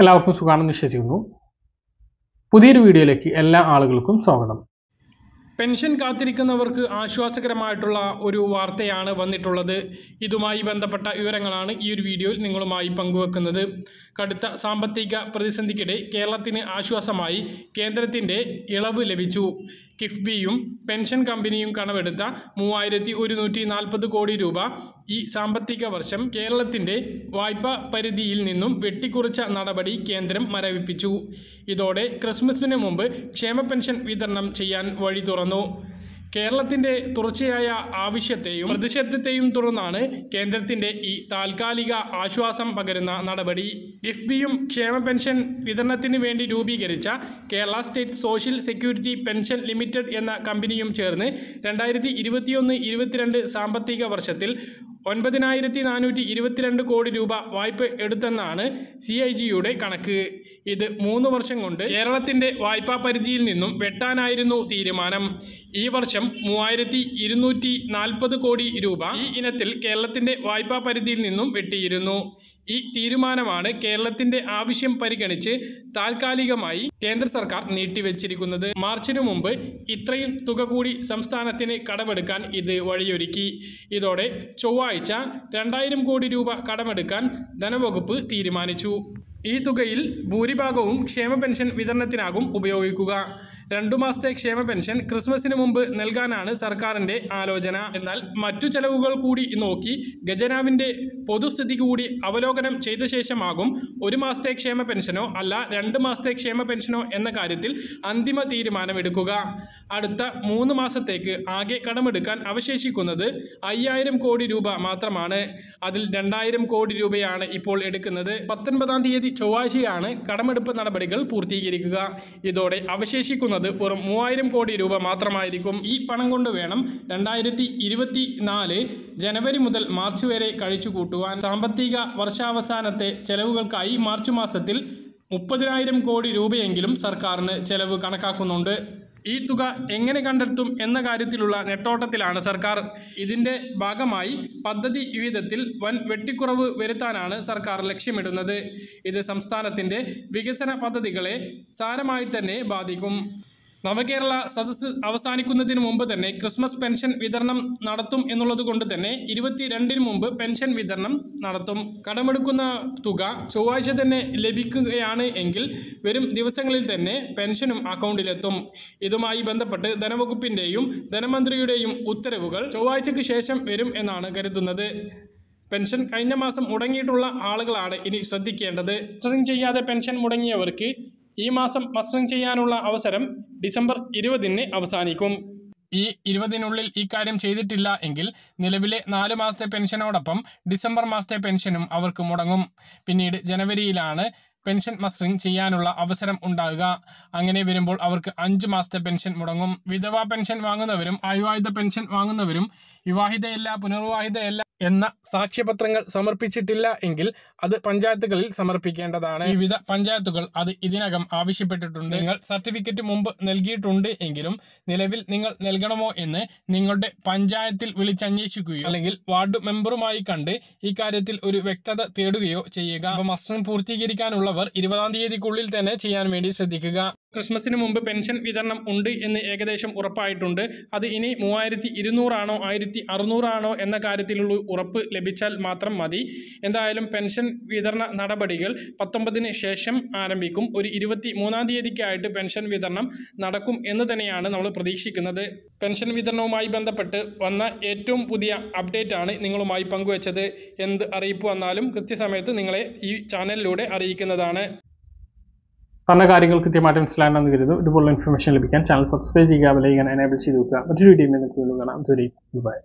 എല്ലാവർക്കും സുഖമാണെന്ന് വിശ്വസിക്കുന്നു. പുതിയൊരു വീഡിയോയിലേക്ക് എല്ലാ ആളുകൾക്കും സ്വാഗതം. പെൻഷൻ കാത്തിരിക്കുന്നവർക്ക് ആശ്വാസകരമായിട്ടുള്ള ഒരു വാർത്തയാണ് വന്നിട്ടുള്ളത്. ഇതുമായി ബന്ധപ്പെട്ട വിവരങ്ങളാണ് ഈ ഒരു വീഡിയോയിൽ നിങ്ങളുമായി പങ്കുവെക്കുന്നത്. കടുത്ത സാമ്പത്തിക പ്രതിസന്ധിക്കിടെ കേരളത്തിന് ആശ്വാസമായി കേന്ദ്രത്തിന്റെ ഇളവ് ലഭിച്ചു. കിഫ്ബിയും പെൻഷൻ കമ്പനിയും കണവെടുത്ത മൂവായിരത്തി ഒരുന്നൂറ്റി നാൽപ്പത് കോടി രൂപ ഈ സാമ്പത്തിക വർഷം കേരളത്തിന്റെ വായ്പാ പരിധിയിൽ നിന്നും വെട്ടിക്കുറച്ച നടപടി കേന്ദ്രം മരവിപ്പിച്ചു. ഇതോടെ ക്രിസ്മസിന് മുമ്പ് ക്ഷേമ പെൻഷൻ വിതരണം ചെയ്യാൻ വഴി തുറന്നു. കേരളത്തിന്റെ തുടർച്ചയായ ആവശ്യത്തെയും പ്രതിഷേധത്തെയും തുടർന്നാണ് കേന്ദ്രത്തിന്റെ ഈ താൽക്കാലിക ആശ്വാസം പകരുന്ന നടപടി. കിഫ്ബിയും ക്ഷേമ പെൻഷൻ വിതരണത്തിന് വേണ്ടി രൂപീകരിച്ച Kerala state social security pension limited എന്ന കമ്പനിയും ചേർന്ന് രണ്ടായിരത്തി ഇരുപത്തിയൊന്ന് ഇരുപത്തിരണ്ട് സാമ്പത്തിക വർഷത്തിൽ ഒൻപതിനായിരത്തി നാനൂറ്റി ഇരുപത്തിരണ്ട് കോടി രൂപ വായ്പ എടുത്തെന്നാണ് സി ഐ ജിയുടെ കണക്ക്. ഇത് മൂന്ന് വർഷം കൊണ്ട് കേരളത്തിന്റെ വായ്പാ പരിധിയിൽ നിന്നും വെട്ടാനായിരുന്നു തീരുമാനം. ഈ വർഷം മൂവായിരത്തി ഇരുന്നൂറ്റി നാൽപ്പത് കോടി രൂപ ഈ ഇനത്തിൽ കേരളത്തിന്റെ വായ്പാ പരിധിയിൽ നിന്നും വെട്ടിയിരുന്നു. ഈ തീരുമാനമാണ് കേരളത്തിന്റെ ആവശ്യം പരിഗണിച്ച് താൽക്കാലികമായി കേന്ദ്ര സർക്കാർ നീട്ടിവെച്ചിരിക്കുന്നത്. മാർച്ചിനു മുമ്പ് ഇത്രയും തുക കൂടി സംസ്ഥാനത്തിന് കടമെടുക്കാൻ ഇത് വഴിയൊരുക്കി. ഇതോടെ ചൊവ്വാഴ്ച രണ്ടായിരം കോടി രൂപ കടമെടുക്കാൻ ധനവകുപ്പ് തീരുമാനിച്ചു. ഈ തുകയിൽ ഭൂരിഭാഗവും ക്ഷേമ പെൻഷൻ വിതരണത്തിനാകും ഉപയോഗിക്കുക. രണ്ടു മാസത്തെ ക്ഷേമ പെൻഷൻ ക്രിസ്മസിന് മുമ്പ് നൽകാനാണ് സർക്കാരിന്റെ ആലോചന. എന്നാൽ മറ്റു ചെലവുകൾ കൂടി നോക്കി ഗജനാവിന്റെ പൊതുസ്ഥിതി കൂടി അവലോകനം ചെയ്ത ശേഷമാകും ഒരു മാസത്തെ ക്ഷേമ പെൻഷനോ അല്ല രണ്ട് മാസത്തെ ക്ഷേമ പെൻഷനോ എന്ന കാര്യത്തിൽ അന്തിമ തീരുമാനമെടുക്കുക. അടുത്ത മൂന്ന് മാസത്തേക്ക് ആകെ കടമെടുക്കാൻ അവശേഷിക്കുന്നത് അയ്യായിരം കോടി രൂപ മാത്രമാണ്. അതിൽ രണ്ടായിരം കോടി രൂപയാണ് ഇപ്പോൾ എടുക്കുന്നത്. പത്തൊൻപതാം തീയതി ചൊവ്വാഴ്ചയാണ് കടമെടുപ്പ് നടപടികൾ പൂർത്തീകരിക്കുക. ഇതോടെ അവശേഷിക്കുന്നത് വെറും മൂവായിരം കോടി രൂപ മാത്രമായിരിക്കും ഈ പണം കൊണ്ട് വേണം രണ്ടായിരത്തി ഇരുപത്തി നാല് ജനുവരി മുതൽ മാർച്ച് വരെ കഴിച്ചു കൂട്ടുവാൻ. സാമ്പത്തിക വർഷാവസാനത്തെ ചെലവുകൾക്കായി മാർച്ച് മാസത്തിൽ മുപ്പതിനായിരം കോടി രൂപയെങ്കിലും സർക്കാരിന് ചെലവ് കണക്കാക്കുന്നുണ്ട്. ഈ തുക എങ്ങനെ കണ്ടെത്തും എന്ന കാര്യത്തിലുള്ള നെട്ടോട്ടത്തിലാണ് സർക്കാർ. ഇതിന്റെ ഭാഗമായി പദ്ധതി വിഹിതത്തിൽ വൻ വെട്ടിക്കുറവ് വരുത്താനാണ് സർക്കാർ ലക്ഷ്യമിടുന്നത്. ഇത് സംസ്ഥാനത്തിന്റെ വികസന പദ്ധതികളെ സാരമായി തന്നെ ബാധിക്കും. നവകേരള സദസ്സ് അവസാനിക്കുന്നതിന് മുമ്പ് തന്നെ ക്രിസ്മസ് പെൻഷൻ വിതരണം നടത്തും എന്നുള്ളത് കൊണ്ട് തന്നെ ഇരുപത്തിരണ്ടിന് മുമ്പ് പെൻഷൻ വിതരണം നടത്തും. കടമെടുക്കുന്ന തുക ചൊവ്വാഴ്ച തന്നെ ലഭിക്കുകയാണ് എങ്കിൽ വരും ദിവസങ്ങളിൽ തന്നെ പെൻഷനും അക്കൗണ്ടിലെത്തും. ഇതുമായി ബന്ധപ്പെട്ട് ധനവകുപ്പിന്റെയും ധനമന്ത്രിയുടെയും ഉത്തരവുകൾ ചൊവ്വാഴ്ചയ്ക്ക് ശേഷം വരും എന്നാണ് കരുതുന്നത്. പെൻഷൻ കഴിഞ്ഞ മാസം മുടങ്ങിയിട്ടുള്ള ആളുകളാണ് ഇനി ശ്രദ്ധിക്കേണ്ടത്. ചെയ്യാതെ പെൻഷൻ മുടങ്ങിയവർക്ക് ഈ മാസം മസ്റ്ററിംഗ് ചെയ്യാനുള്ള അവസരം ഡിസംബർ ഇരുപതിന് അവസാനിക്കും. ഈ ഇരുപതിനുള്ളിൽ ഈ കാര്യം ചെയ്തിട്ടില്ല എങ്കിൽ നിലവിലെ നാല് മാസത്തെ പെൻഷനോടൊപ്പം ഡിസംബർ മാസത്തെ പെൻഷനും അവർക്ക് മുടങ്ങും. പിന്നീട് ജനുവരിയിലാണ് പെൻഷൻ മസ്റ്ററിംഗ് ചെയ്യാനുള്ള അവസരം ഉണ്ടാകുക. അങ്ങനെ വരുമ്പോൾ അവർക്ക് അഞ്ച് മാസത്തെ പെൻഷൻ മുടങ്ങും. വിധവാ പെൻഷൻ വാങ്ങുന്നവരും അവിവാഹിത പെൻഷൻ വാങ്ങുന്നവരും വിവാഹിതയല്ല പുനർവിവാഹിതയല്ല എന്ന സാക്ഷ്യപത്രങ്ങൾ സമർപ്പിച്ചിട്ടില്ല എങ്കിൽ അത് പഞ്ചായത്തുകളിൽ സമർപ്പിക്കേണ്ടതാണ്. വിവിധ പഞ്ചായത്തുകൾ അത് ഇതിനകം ആവശ്യപ്പെട്ടിട്ടുണ്ട്. നിങ്ങൾ സർട്ടിഫിക്കറ്റ് മുമ്പ് നൽകിയിട്ടുണ്ട് എങ്കിലും നിലവിൽ നിങ്ങൾ നൽകണമോ എന്ന് നിങ്ങളുടെ പഞ്ചായത്തിൽ വിളിച്ചന്വേഷിക്കുകയോ അല്ലെങ്കിൽ വാർഡ് മെമ്പറുമായി കണ്ട് ഈ കാര്യത്തിൽ ഒരു വ്യക്തത തേടുകയോ ചെയ്യുക. അപ്പോൾ മസ്റ്ററിംഗ് പൂർത്തീകരിക്കാനുള്ളവർ ഇരുപതാം തീയതിക്കുള്ളിൽ തന്നെ ചെയ്യാൻ വേണ്ടി ശ്രദ്ധിക്കുക. ക്രിസ്മസിന് മുമ്പ് പെൻഷൻ വിതരണം ഉണ്ട് എന്ന് ഏകദേശം ഉറപ്പായിട്ടുണ്ട്. അത് ഇനി മൂവായിരത്തി ഇരുന്നൂറാണോ ആയിരത്തി അറുന്നൂറാണോ എന്ന കാര്യത്തിലുള്ള ഉറപ്പ് ലഭിച്ചാൽ മാത്രം മതി. എന്തായാലും പെൻഷൻ വിതരണ നടപടികൾ പത്തൊമ്പതിന് ശേഷം ആരംഭിക്കും. ഒരു ഇരുപത്തി മൂന്നാം തീയതിക്കായിട്ട് പെൻഷൻ വിതരണം നടക്കും എന്ന് തന്നെയാണ് നമ്മൾ പ്രതീക്ഷിക്കുന്നത്. പെൻഷൻ വിതരണവുമായി ബന്ധപ്പെട്ട് വന്ന ഏറ്റവും പുതിയ അപ്ഡേറ്റ് ആണ് നിങ്ങളുമായി പങ്കുവച്ചത്. എന്ത് അറിയിപ്പ് വന്നാലും കൃത്യസമയത്ത് നിങ്ങളെ ഈ ചാനലിലൂടെ അറിയിക്കുന്നതാണ്. പറഞ്ഞ കാര്യങ്ങൾ കൃത്യമായിട്ട് മനസ്സിലാണെന്ന് കരുതുന്നു. ഇതുപോലുള്ള ഇൻഫർമേഷൻ ലഭിക്കാൻ ചാനൽ സബ്സ്ക്രൈബ് ചെയ്യുക വിലയിക്കാൻ എനേബിൾ ചെയ്ത് വെക്കുക. മറ്റൊരു വീഡിയോ കാണാം. ദുരി ബൈ